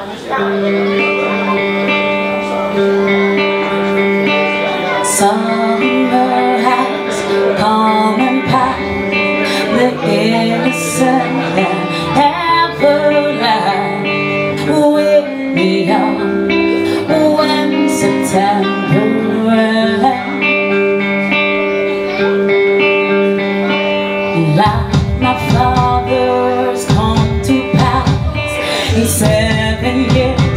Summer has come and passed. The innocent September Like my father's seven years.